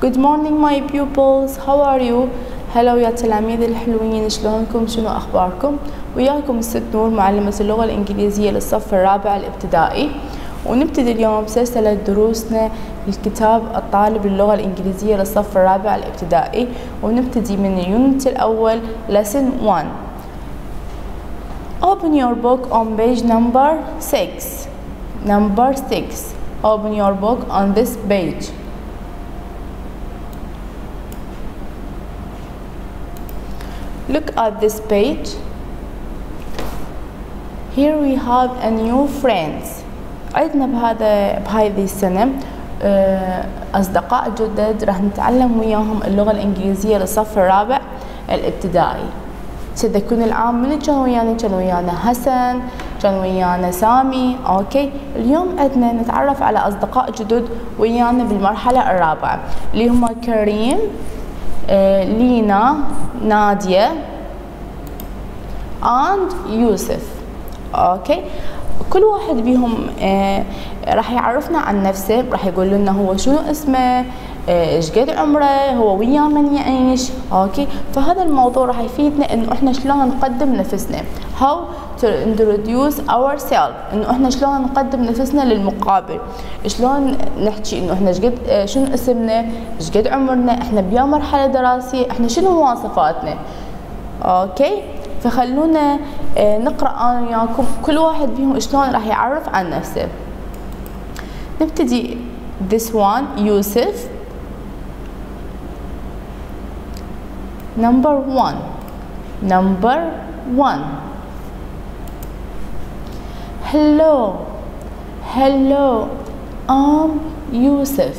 Good morning my pupils. How are you? هلا يا تلاميذ الحلوين. شلونكم؟ شنو أخباركم؟ وياكم الست نور معلمة اللغة الإنجليزية للصف الرابع الابتدائي. ونبتدي اليوم سلسلة دروسنا الكتاب الطالب للغة الإنجليزية للصف الرابع الابتدائي. ونبتدي من اليونت الأول lesson 1 Open your book on page number 6 Number 6 Open your book on this page. Look at this page. Here we have a new friends. عندنا بهذا بهذه السنة. أصدقاء جدد راح نتعلم وياهم اللغة الإنجليزية للصف الرابع الابتدائي. تذكرون العام من كان ويانا كان ويانا حسن كان ويانا سامي. okay؟ اليوم عندنا نتعرف على أصدقاء جدد ويانا بالمرحلة الرابعة اللي هم كريم آه، لينا نادية and يوسف okay كل واحد بيهم آه راح يعرفنا عن نفسه راح يقول لنا هو شنو اسمه آه، إيش قد عمره هو ويا من يعيش. أوكي فهذا الموضوع راح يفيدنا إنه إحنا شلون نقدم نفسنا. How to introduce ourselves إنه إحنا شلون نقدم نفسنا للمقابل. شلون نحكي إنه إحنا إيش قد آه، شنو اسمنا إيش قد عمرنا إحنا بيا مرحلة دراسية إحنا شنو مواصفاتنا. أوكي فخلونا آه، نقرا أنا وياكم كل واحد بيهم شلون راح يعرف عن نفسه نبتدي this one يوسف number one number one hello hello I'm Yusuf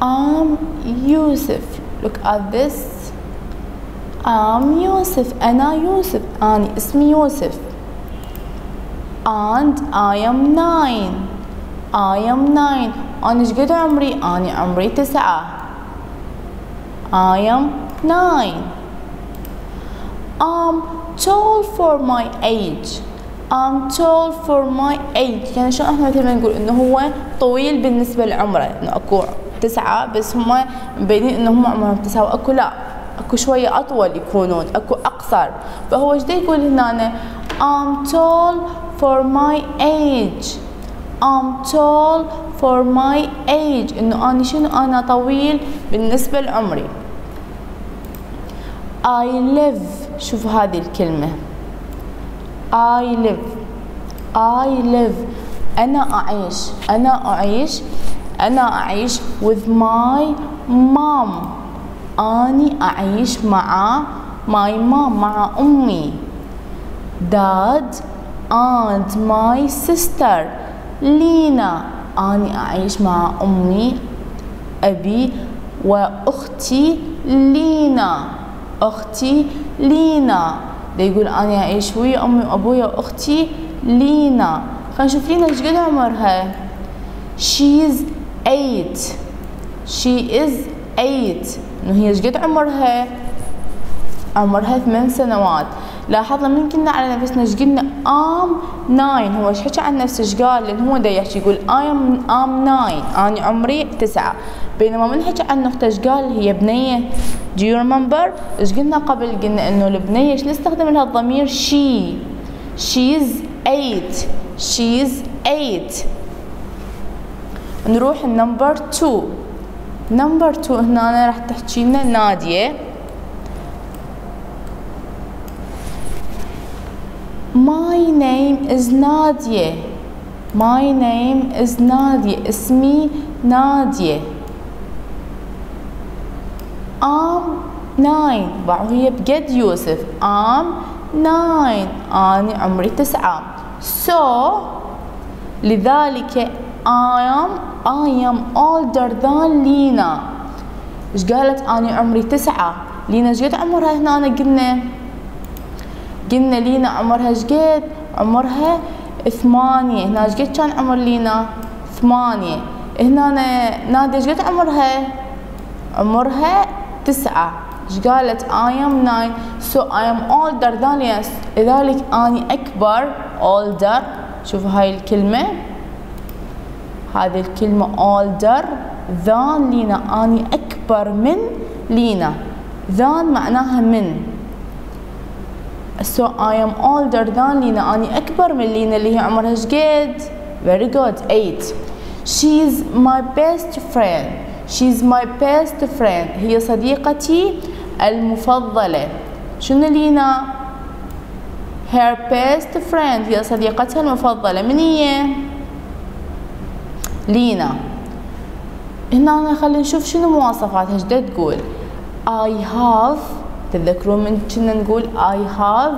I'm Yusuf look at this I'm يوسف أنا يوسف أنا اسمي يوسف. And I am nine. I am nine. أنا إيش قد عمري؟ أنا عمري تسعة. I am nine. I'm tall for my age. I'm tall for my age. يعني شلون إحنا مثل ما نقول إنه هو طويل بالنسبة لعمره؟ إنه أكو تسعة بس هم مبينين إنه هم عمرهم تسعة وأكو لا. اكو شوية اطول يكونون اكو اقصر. فهو إيش يقول هنا I'm tall for my age. I'm tall for my age. إنه أني شنو؟ أنا طويل بالنسبة لعمري. I live. شوف هذه الكلمة. I live. I live. أنا أعيش. أنا أعيش. أنا أعيش with my mom. أني أعيش مع my mom مع أمي dad and my sister لينا أني أعيش مع أمي أبي وأختي لينا أختي لينا ده يقول أنا أعيش ويا أمي وأبويا وأختي لينا خلينا نشوف لينا إيش قد عمرها she's eight. She is eight. إنه هي إيش قد عمرها؟ عمرها ثمان سنوات. لاحظنا من قلنا على نفسنا إيش قلنا I'm nine. هو إيش حكى عن نفسه؟ إيش قال؟ لأن هو دا يحكي يقول I'm I'm nine. أنا عمري تسعة. بينما من حكى عن اخته إيش قال؟ هي بنية. Do you remember إيش قلنا قبل؟ قلنا إنه البنية إيش نستخدم لها؟ الضمير she. She's eight. She's eight. نروح ال number 2 number 2 هنا راح تحكي لنا نادية My name is Nadia. My name is Nadia. اسمي نادية. I'm nine. وهي بقد يوسف. I'm nine. أنا عمري تسعة. So لذلك I am I am older than لينا. إيش قالت أنا عمري تسعة؟ لينا قد عمرها هنا قلنا؟ قلنا لينا عمرها إيش؟ عمرها ثمانية هنا إيش كان عمر لينا؟ ثمانية هنا نادية إيش عمرها؟ عمرها تسعة إيش قالت I am nine so I am older than yes لذلك أني أكبر older شوفوا هاي الكلمة هذه الكلمة older than لينا. أني أكبر من لينا. Than معناها من. So I am older than لينا. أني أكبر من لينا اللي هي عمرها شقد very good. 8 she's my best friend. She's my best friend. هي صديقتي المفضلة. شنو لينا؟ Her best friend. هي صديقتها المفضلة. من هي؟ لينا. هنا خلينا نشوف شنو مواصفاتها إيش تقول؟ I have تتذكرون من كنا نقول I have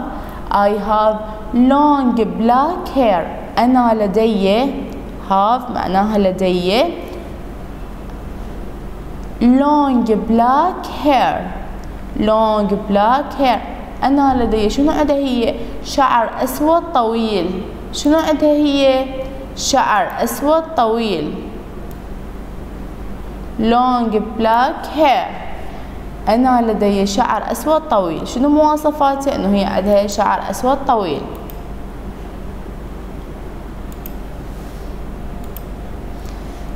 I have long black hair. أنا لدي have معناها لدي long black hair. long black hair. أنا لدي شنو عندها هي؟ شعر أسود طويل. شنو عندها هي؟ شعر أسود طويل. Long black hair. أنا لدي شعر أسود طويل. شنو مواصفاته إنه هي عندها شعر أسود طويل.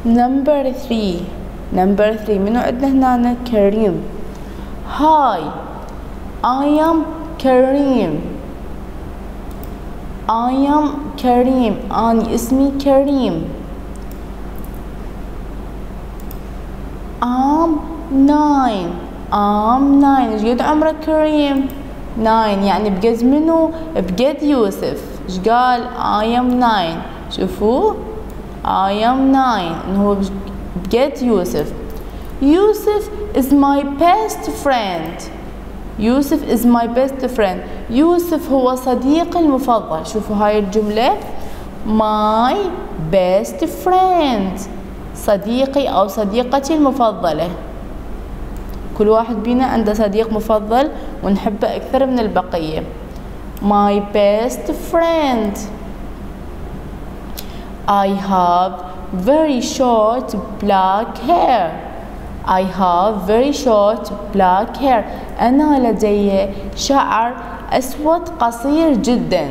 Number 3 number 3 منو عندنا هنا؟ كريم. هاي I am كريم I am كريم أنا اسمي كريم I'm nine. I'm nine. إيش قد عمرك كريم nine. يعني بقد منو بقد يوسف إيش قال I am nine. شوفوا I am nine. انه هو بقد يوسف يوسف is my best friend. يوسف is my best friend. يوسف هو صديقي المفضل. شوفوا هاي الجملة. My best friend. صديقي أو صديقتي المفضلة. كل واحد بينا عنده صديق مفضل ونحبه أكثر من البقية. My best friend. I have very short black hair. I have very short black hair. أنا لدي شعر أسود قصير جدا.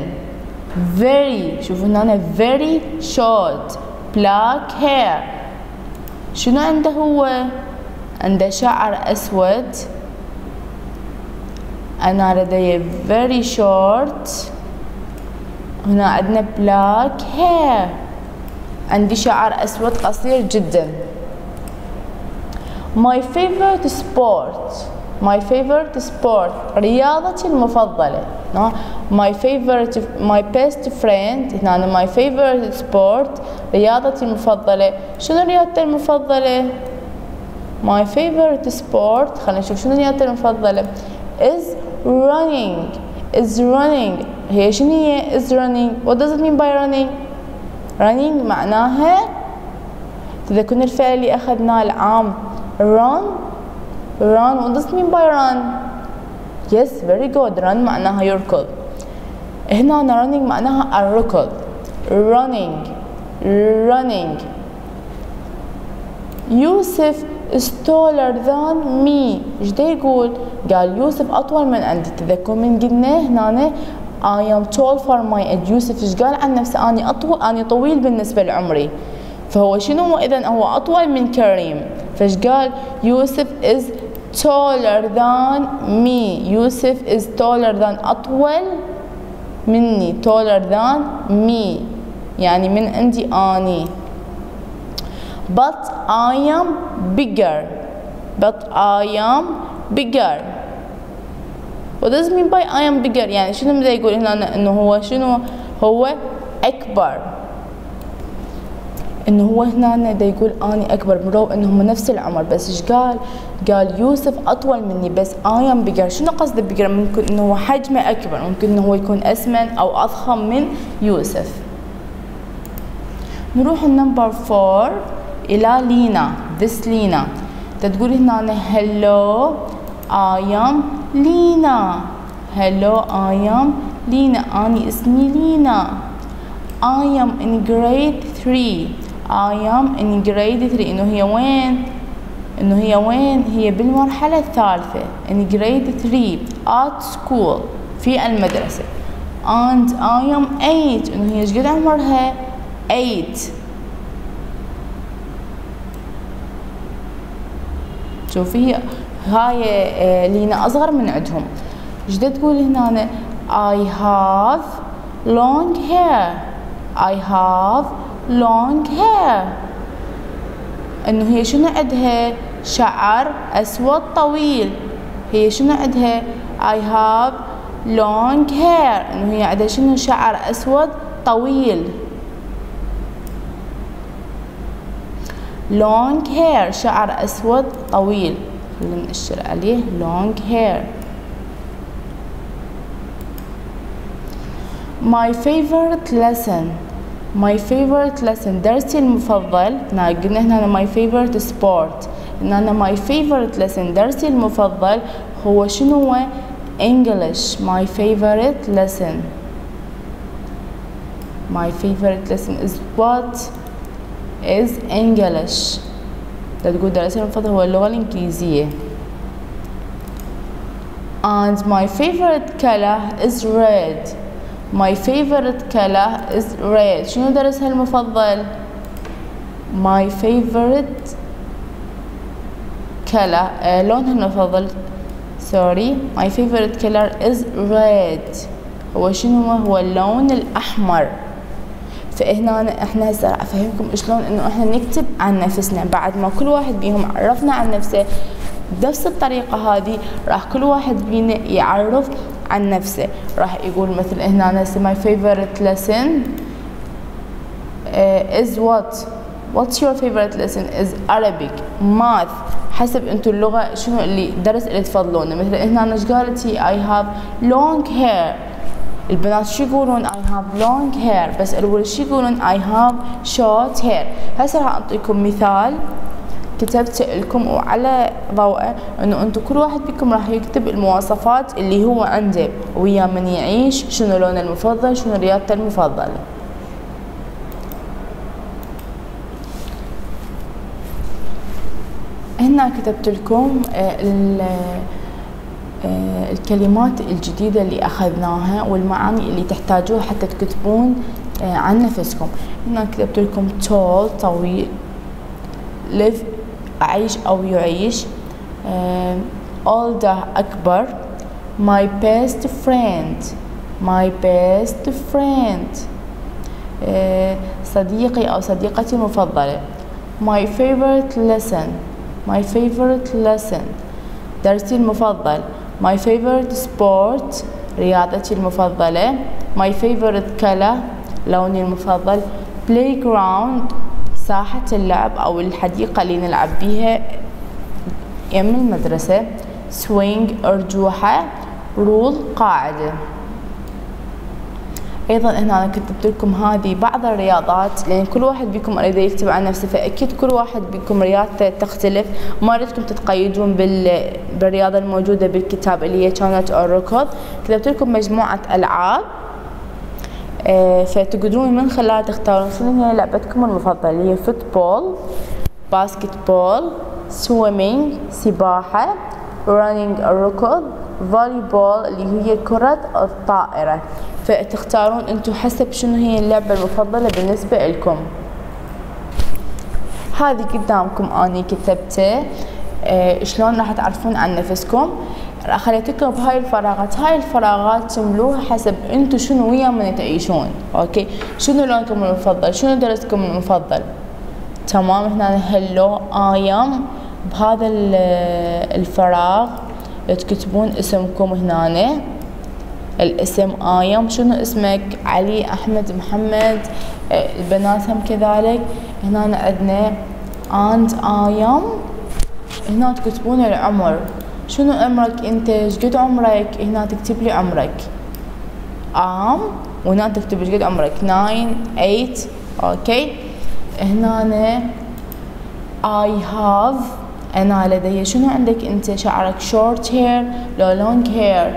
Very. شوفوا هنا very short black hair. شنو عنده هو؟ عنده شعر أسود. أنا لدي very short. هنا عندنا black hair. عندي شعر أسود قصير جدا. my favorite sport my favorite sport رياضتي المفضلة no? my favorite my best friend هنا my favorite sport رياضتي المفضلة شنو رياضتي المفضلة my favorite sport خلينا نشوف شنو رياضتي المفضلة is running is running هي شنو هي is running what does it mean by running running معناها تذكرون الفعل اللي أخذناه العام run? Run? What does it mean by run? Yes very good. Run معناها يركض هنا أنا running معناها الركض running. Running. يوسف is taller than me. إيش دا يقول؟ قال يوسف أطول من عندي تذكرون من قلنا هنا I am tall for my age. يوسف إيش قال؟ عن نفسه أني اطول أني طويل بالنسبة لعمري. فهو شنو؟ اذا هو أطول من كريم. فايش قال يوسف is taller than me يوسف is taller than اطول مني taller than me يعني من عندي اني but I am bigger but I am bigger what does mean by I am bigger يعني شنو بده يقول هنا انه هو شنو هو اكبر إنه هو هنا بده يقول أني أكبر برو انهم نفس العمر. بس إيش قال؟ قال يوسف أطول مني. بس I am bigger. شنو قصده bigger ممكن إنه هو حجمه أكبر. ممكن إنه هو يكون أسمن أو أضخم من يوسف. نروح النمبر 4 إلى لينا. This لينا. تقول هنا hello I am لينا. Hello I am لينا. أني اسمي لينا. I am in grade 3 I am in grade 3 إنه هي وين؟ إنه هي وين؟ هي بالمرحلة الثالثة. in grade 3 at school في المدرسة. And I am 8 إنه هي إيش قد عمرها؟ 8 شوفي هي هاي آه، لينا أصغر من عندهم. إيش تقول هنا؟ I have long hair. I have long hair إنه هي شنو عندها؟ شعر أسود طويل. هي شنو عندها؟ I have long hair إنه هي عندها شنو؟ شعر أسود طويل. long hair شعر أسود طويل. خلينا نأشر عليه. long hair my favorite lesson. my favorite lesson درسي المفضل قلنا هنا my favorite sport ان انا my favorite lesson درسي المفضل هو شنو هو English my favorite lesson my favorite lesson is what is English تقول درسي المفضل هو اللغة الإنجليزية and my favorite color is red My favorite color is red. شنو درسها المفضل؟ My favorite color. آه لونها المفضل. Sorry. My favorite color is red. هو شنو؟ هو؟ اللون الأحمر. فهنا إحنا هسه راح أفهمكم شلون إنه إحنا نكتب عن نفسنا. بعد ما كل واحد بيهم عرفنا عن نفسه بنفس الطريقة هذه راح كل واحد بينا يعرف عن نفسه راح يقول مثل هنا هسه my favorite lesson is what? What's your favorite lesson? Is Arabic math. حسب أنتم اللغة شنو اللي درس اللي تفضلونه. مثل هنا إيش قالت هي? I have long hair. البنات شو يقولون؟ I have long hair. بس الولد شو يقولون؟ I have short hair. هسه راح أعطيكم مثال. كتبت لكم وعلى ضوءه إنه أنتم كل واحد بكم راح يكتب المواصفات اللي هو عنده ويا من يعيش شنو لونه المفضل شنو رياضته المفضلة. هنا كتبت لكم آه، آه، الكلمات الجديدة اللي أخذناها والمعاني اللي تحتاجوها حتى تكتبون آه، عن نفسكم. هنا كتبت لكم tall طويل live أعيش أو يعيش older أكبر my best friend my best friend صديقي أو صديقتي المفضلة my favorite lesson my favorite lesson درسي المفضل my favorite sport رياضتي المفضلة my favorite color لوني المفضل playground ساحة اللعب أو الحديقة اللي نلعب بيها يم المدرسة. Swing أرجوحة rule قاعدة. أيضا هنا أنا كتبت لكم هذه بعض الرياضات لأن كل واحد بيكم أريد يكتب عن نفسه فأكيد كل واحد بيكم رياضته تختلف. ما أريدكم تتقيدون بال... بالرياضة الموجودة بالكتاب اللي هي كانت الركض كتبت لكم مجموعة ألعاب. فتقدرون من خلالها تختارون شنو هي لعبتكم المفضلة اللي هي football basketball swimming سباحة running الركض volleyball اللي هي كرة الطائرة. فتختارون أنتم حسب شنو هي اللعبة المفضلة بالنسبة لكم. هذه قدامكم أني كتبته آه شلون راح تعرفون عن نفسكم. خليتكم بهاي الفراغات. هاي الفراغات تملوها حسب أنتم شنو ويا من تعيشون. أوكي؟ شنو لونكم المفضل؟ شنو درسكم المفضل؟ تمام. هنا هلو أيام بهذا الفراغ تكتبون اسمكم هنا. الاسم آيم شنو اسمك؟ علي أحمد محمد البنات هم كذلك. هنا عندنا and آيم هنا تكتبون العمر. شنو عمرك أنت؟ إيش قد عمرك؟ هنا تكتب لي عمرك أم وهنا تكتب إيش قد عمرك. 9 8 أوكي. هنا I have أنا لدي. شنو عندك أنت؟ شعرك short hair لو long hair.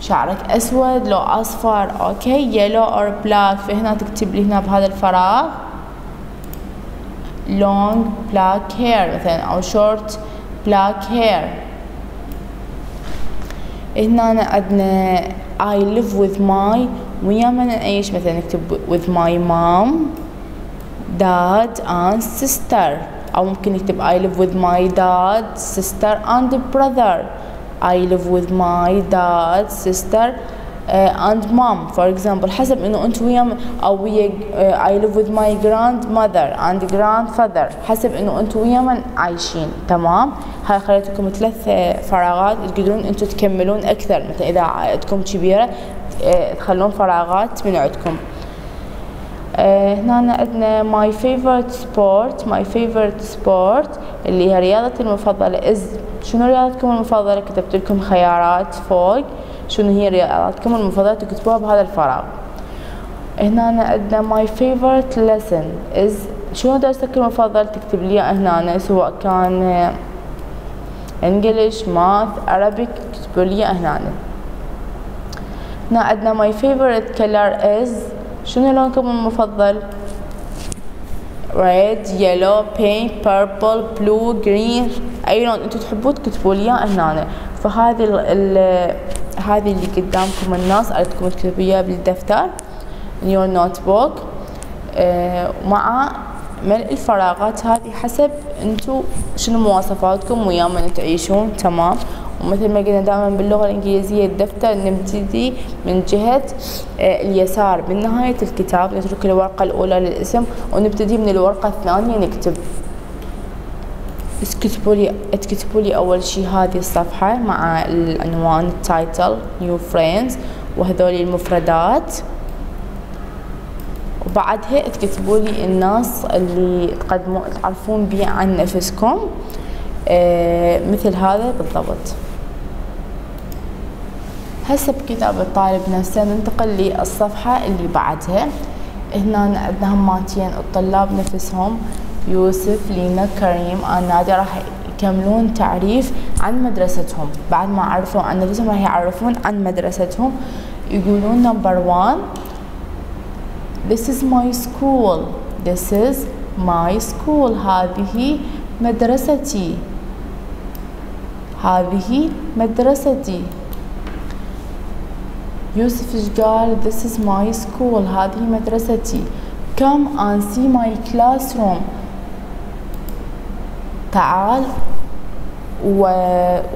شعرك أسود لو أصفر. أوكي. yellow or black. فهنا تكتب لي هنا بهذا الفراغ. long black hair مثلا أو short black hair. هنا عندنا I live with my ويا من نعيش مثلا نكتب with my mom dad and sister أو ممكن نكتب I live with my dad sister and brother I live with my dad sister uh, and mom. For example حسب إنه أنتم ويا أو ويا uh, I live with my grandmother and grandfather. حسب إنه أنتم ويا من عايشين. تمام؟ هاي خليتكم ثلاث فراغات تقدرون أنتم تكملون أكثر. مثلا إذا عائلتكم كبيرة uh, تخلون فراغات من عندكم. هنا عندنا my favorite sport. My favorite sport اللي هي رياضتي المفضلة is شنو رياضتكم المفضلة؟ كتبت لكم خيارات فوق. شنو هي رياضتكم المفضلة تكتبوها بهذا الفراغ. هنا عندنا my favorite lesson is شنو درسك المفضل تكتب لي هنا؟ سواء كان English math Arabic تكتبوا لي هنا هنا عندنا my favorite color is شنو لونكم المفضل؟ red yellow pink purple blue green أي لون أنتم تحبون تكتبوا لي هنا فهذه ال هذه اللي قدامكم النص اريدكم تكتبوا اياه بالدفتر your notebook. آه مع ملء الفراغات هذه حسب أنتم شنو مواصفاتكم ويا من تعيشون. تمام. ومثل ما قلنا دائما باللغة الإنجليزية الدفتر نبتدي من جهة اليسار. من نهاية الكتاب نترك الورقة الأولى للاسم ونبتدي من الورقة الثانية نكتب. تكتبوا لي تكتبوا لي أول شي هذه الصفحة مع العنوان ال title new friends وهذول المفردات. وبعدها تكتبوا لي النص اللي تقدموا تعرفون به عن نفسكم. آه مثل هذا بالضبط. هسه بكتاب الطالب نفسه ننتقل للصفحة اللي بعدها. هنا عندنا هماتين الطلاب نفسهم. يوسف لينا كريم أنا نادي راح يكملون تعريف عن مدرستهم. بعد ما عرفوا عن نفسهم راح يعرفون عن مدرستهم يقولون نمبر 1 This is my school. This is my school. هذه مدرستي. هذه مدرستي. يوسف إيش قال؟ This is my school. هذه مدرستي. Come and see my classroom. تعال و...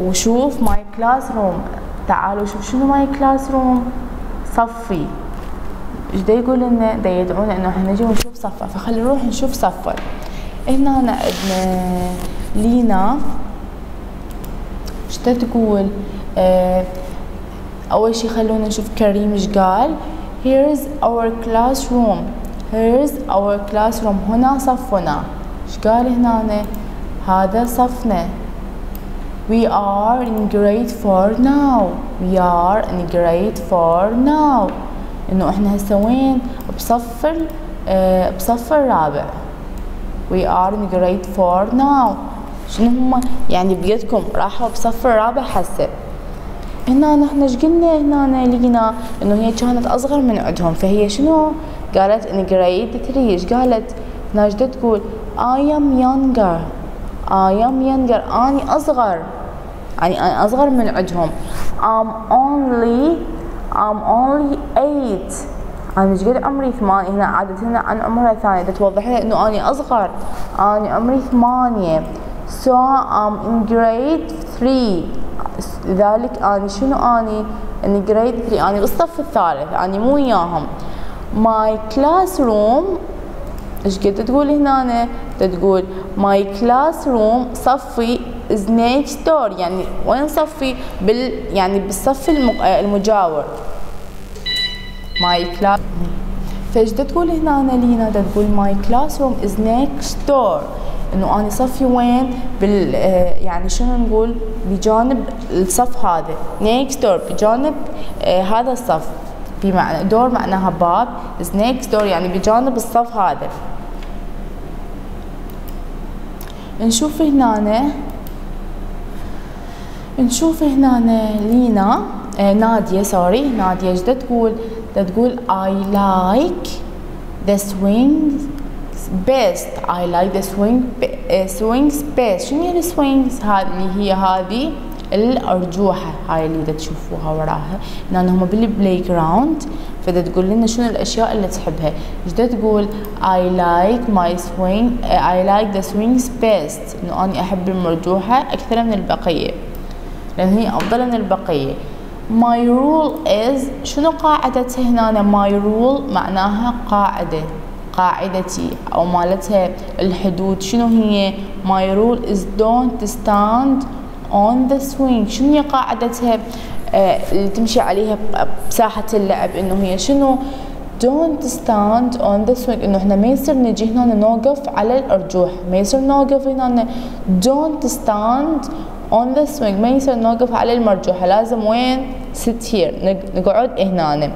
وشوف my classroom. تعال وشوف شنو my classroom. صفي. إيش دا يقول لنا دا يدعونا إنه إحنا نجي ونشوف صفه فخلينا نروح نشوف صفه هنا عندنا لينا. إيش تقول؟ آه أول شي خلونا نشوف كريم إيش قال. Here's our classroom. Here's our classroom. هنا صفنا. إيش قال هنا هذا صفنا. We are in grade 4 now. We are in grade 4 now. إنه إحنا هسه وين بصف آه بصف الرابع we are in grade 4 now. شنو هم؟ يعني بيدكم راحوا بصف الرابع هسه هنا نحن إيش قلنا؟ هنا لقينا إنه هي كانت أصغر من عندهم. فهي شنو؟ قالت ان جريد 3 إيش قالت؟ ناجدة تقول I am younger. I am younger آني أصغر. يعني أنا أصغر من عندهم I'm only I'm only 8 أنا إيش قد عمري ثمانية. هنا عادة هنا عن عمرها ثانية. توضح لها إنه أنا أصغر. أنا عمري ثمانية. So I'm in grade 3 لذلك أنا شنو أني؟ إني جريد 3 أنا بالصف الثالث. أنا مو وياهم. My classroom إيش قد تقول هنا تقول my classroom صفي is next door يعني وين صفي بال يعني بالصف المجاور. My class فايش تقول هنا لينا تقول my classroom is next door انه أنا صفي وين بال يعني شنو نقول؟ بجانب الصف هذا. next door بجانب آه هذا الصف. بمعنى دور معناها باب is next door يعني بجانب الصف هذا. نشوف هنا نشوف هنا لينا. آه نادية sorry نادية إيش تقول؟ تقول I like the swings best. I like the swing uh, swings best. شنو يعني swings هذه هي هذه الأرجوحة. هاي اللي تشوفوها وراها. لأن هم بال playground فدا تقول لنا شنو الأشياء اللي تحبها؟ إيش تقول؟ I like my swing I like the swings best. إنه أني أحب المرجوحة أكثر من البقية. لأن هي أفضل من البقية. My rule is شنو قاعدتها هنا؟ My rule معناها قاعدة. قاعدتي أو مالتها الحدود. شنو هي؟ My rule is don't stand on the swing. شنو هي قاعدتها؟ اللي تمشي عليها بساحة اللعب إنه هي شنو؟ Don't stand on the swing. إنه إحنا ما يصير نجي هنا نوقف على الأرجوح. ما يصير نوقف هنا don't stand on the swing. ما يصير نوقف على المرجوحة لازم وين؟ Sit here. نقعد هنا.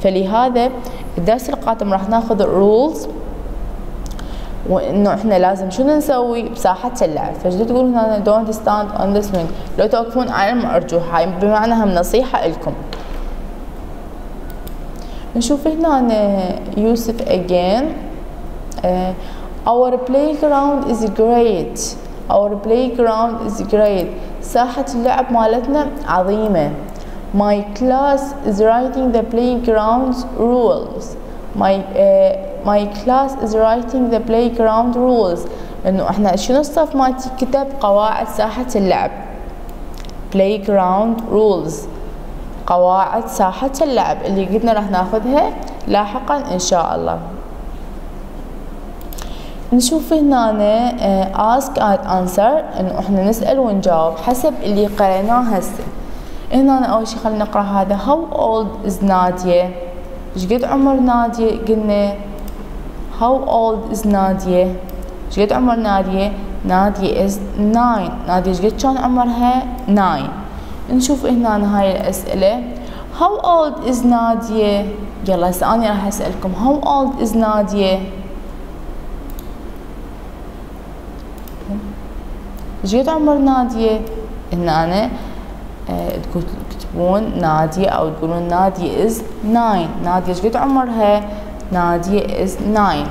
فلهذا الدرس القادم راح ناخذ rules. وإنه إحنا لازم شنو نسوي؟ بساحة اللعب فايش تقول هنا don't stand on the swing. لو توقفون على المرجوح هاي بمعنى هم نصيحة لكم نشوف هنا يوسف again. Uh, our playground is great. Our playground is great. ساحة اللعب مالتنا عظيمة. My class is writing the playground rules. My uh, my class is writing the playground rules. إنه إحنا شنو الصف مالتي؟ كتب قواعد ساحة اللعب. Playground rules. قواعد ساحة اللعب. اللي قلنا راح ناخذها لاحقا إن شاء الله. نشوف هنا uh, ask and answer. إنه إحنا نسأل ونجاوب حسب اللي قريناه هسه. هنا أول شي خلينا نقرأ هذا. How old is نادية قد عمر نادية؟ قلنا How old is نادية؟ إيش قد عمر نادية؟ نادية is 9 نادية إيش قد كان عمرها؟ 9 نشوف هنا هاي الأسئلة How old is نادية؟ يلا هسه أنا راح أسألكم How old is نادية؟ إيش قد عمر نادية؟ هنا أنا تكتبون نادية أو تقولون نادية is 9 نادية إيش قد عمرها؟ نادية is 9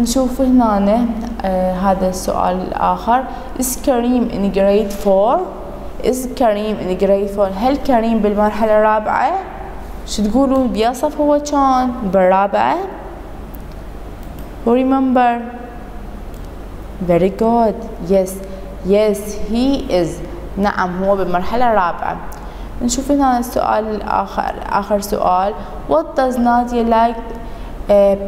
نشوف هنا آه هذا السؤال الآخر is كريم in grade 4 is كريم in grade 4 هل كريم بالمرحلة الرابعة؟ شو تقولوا بيا صف هو كان بالرابعة. Remember? Very good. Yes. Yes he is. نعم هو بالمرحلة الرابعة. نشوف هنا السؤال الآخر آخر سؤال. What does Nadia like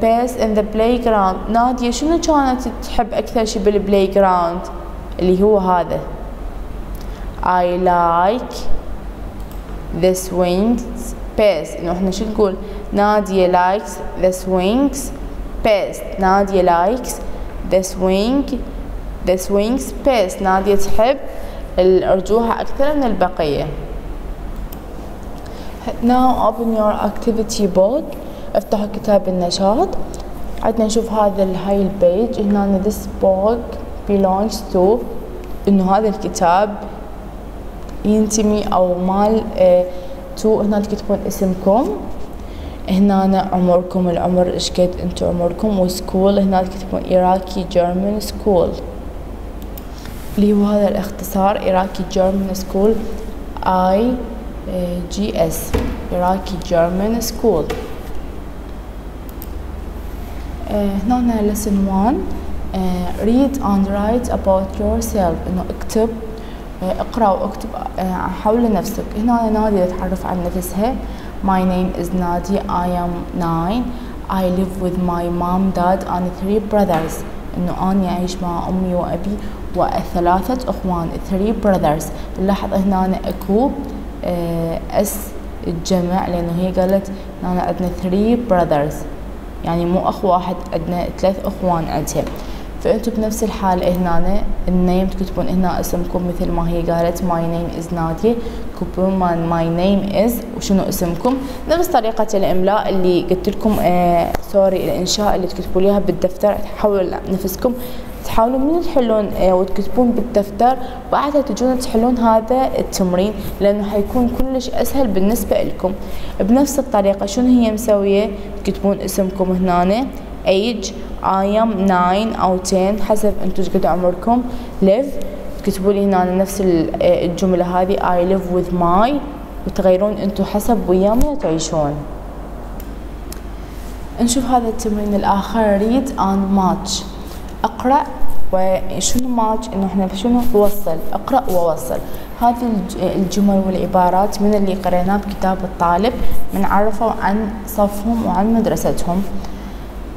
best in the playground نادية شنو كانت تحب أكثر شي بال playground اللي هو هذا. I like the swings best إنه إحنا شو نقول؟ نادية likes the swings best نادية likes the swing the swings best نادية تحب الأرجوحة أكثر من البقية. Now open your activity board. أفتحوا كتاب النشاط. عدنا نشوف هذا هاي ال page هنا this book belongs to إنه هذا الكتاب ينتمي أو مال آه to هنا تكتبون اسمكم. هنا عمركم العمر إيش قد أنتم عمركم؟ و school هنا تكتبون Iraqi German School اللي هو هذا الاختصار Iraqi German School IGS ايراكي جيرمان سكول هنا lesson 1 uh, read and write about yourself. إنه اكتب. Uh, اقرأ واكتب. Uh, حول نفسك. هنا نادية تتعرف عن نفسها my name is Nadia. I am 9 I live with my mom dad and three brothers. إنه أني أعيش مع أمي وأبي وثلاثة إخوان. Three brothers. نلاحظ هنا أكو. s الجمع لأنه هي قالت هنا عندنا three brothers. يعني مو أخ واحد عندنا ثلاث إخوان عندها فانتم بنفس الحال هنا ال name تكتبون هنا اسمكم مثل ما هي قالت my name is Nadia تكتبون my name is وشنو اسمكم؟ نفس طريقة الإملاء اللي قلت لكم آه sorry الإنشاء اللي تكتبوا ليها بالدفتر تحولوا نفسكم. تحاولون من تحلون آه وتكتبون بالدفتر بعدها تجون تحلون هذا التمرين لأنه حيكون كلش أسهل بالنسبة لكم بنفس الطريقة شنو هي مسوية؟ تكتبون اسمكم هنا age I am 9 أو 10 حسب أنتم قد عمركم live. تكتبوا لي هنا نفس الجملة هذه I live with my وتغيرون أنتم حسب ويا من تعيشون. نشوف هذا التمرين الآخر read and match. اقرأ وشنو ماتش إنه إحنا شنو وصل اقرأ ووصل. هذه الجمل والعبارات من اللي قريناه بكتاب الطالب من عرفوا عن صفهم وعن مدرستهم.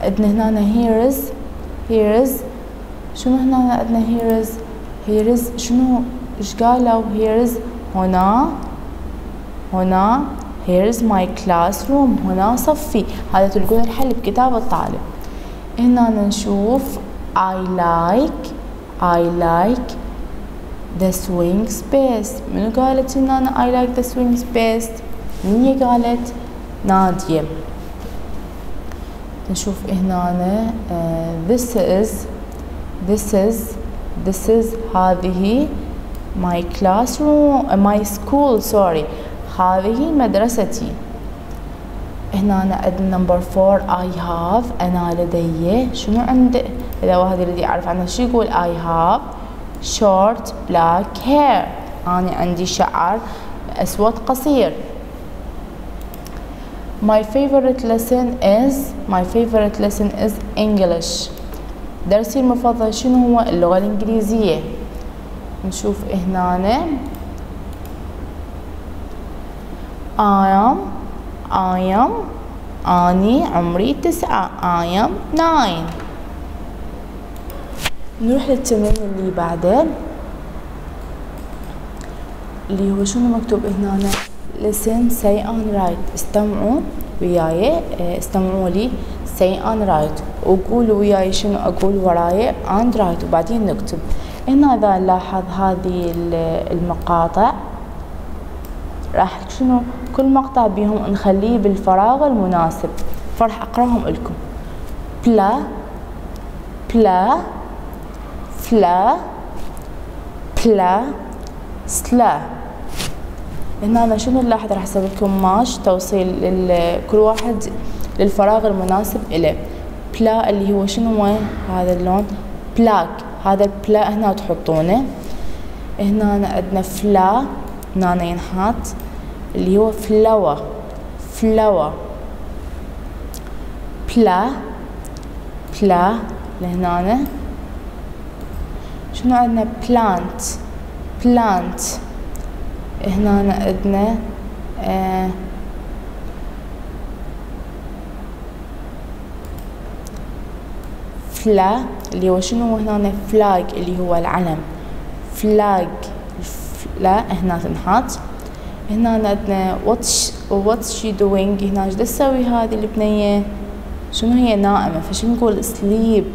عندنا هنا here is شنو هنا عندنا here is شنو؟ إيش قالوا؟ is هنا هنا. here is my classroom هنا صفي. هذا تلقون الحل بكتاب الطالب. هنا نشوف I like I like the swing space منو قالت هنا أنا I like the swing space من هي قالت نادية نشوف هنا uh, this is this is this is هذه my classroom uh, my school sorry هذه مدرستي هنا أنا عندنا نمبر فور I have أنا لدي شنو عندي إذا واحد يريد يعرف عنها شو يقول؟ I have short black hair. أنا عندي شعر أسود قصير. My favorite lesson is my favorite lesson is English. درسي المفضل شنو هو؟ اللغة الإنجليزية. نشوف هنا. I am I am أني عمري تسعة. I am nine. نروح للتمرين اللي بعده اللي هو شنو مكتوب هنا؟ listen say and write. استمعوا وياي استمعوا لي. say and write. وقولوا وياي شنو أقول وراي and write. وبعدين نكتب. هنا إذا نلاحظ هذه المقاطع راح شنو؟ كل مقطع بيهم نخليه بالفراغ المناسب. فراح أقراهم لكم. بلا بلا فلا بلا سلا هنا شنو نلاحظ راح أسوي لكم ماش توصيل كل واحد للفراغ المناسب إله بلا اللي هو شنو هذا اللون. بلاك هذا البلا هنا تحطونه. هنا عندنا فلا هنا ينحط. اللي هو فلوى فلوى بلا بلا لهنا شنو عندنا؟ plant plant هنا عندنا آه fla اللي هو شنو؟ هنا flag اللي هو العلم. flag لا هنا تنحط. هنا عندنا what's what's she doing هنا إيش تسوي هذه البنية؟ شنو هي نائمة؟ فشو نقول؟ sleep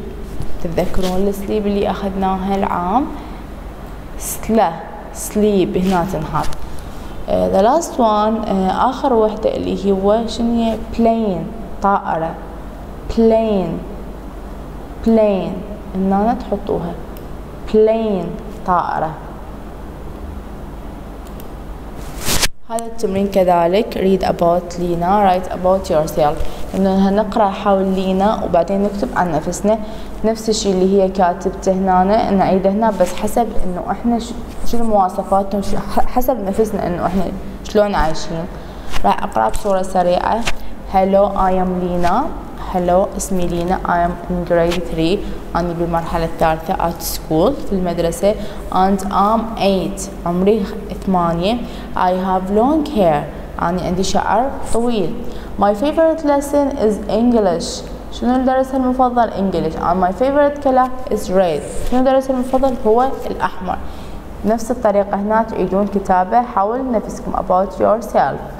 تتذكرون ال sleep اللي اخذناه هالعام sl sleep هنا تنحط the last one آخر وحدة اللي هو شنو هي؟ plane طائرة. plane plane هنا تحطوها plane طائرة. هذا التمرين كذلك. Read about لينا write about yourself. إنه نقرأ حول لينا وبعدين نكتب عن نفسنا. نفس الشيء اللي هي كاتبته هنا نعيده هنا بس حسب إنه إحنا شنو مواصفاتنا حسب نفسنا إنه إحنا شلون عايشين. راح أقرأ بصورة سريعة. Hello I am لينا hello اسمي لينا. I am in grade 3 أنا بالمرحلة الثالثة at school في المدرسة. And I'm 8 عمري ثمانية. I have long hair. أنا عندي شعر طويل. My favorite lesson is English. شنو الدرس المفضل؟ English. And my favorite color is red. شنو الدرس المفضل؟ هو الأحمر. بنفس الطريقة هنا تعيدون كتابة. حول نفسكم about yourself.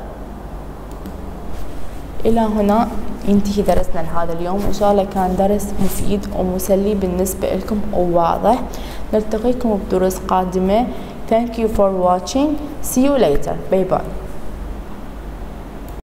إلى هنا ينتهي درسنا لهذا اليوم إن شاء الله كان درس مفيد ومسلي بالنسبة لكم وواضح نلتقيكم بدروس قادمة Thank you for watching. See you later. Bye bye.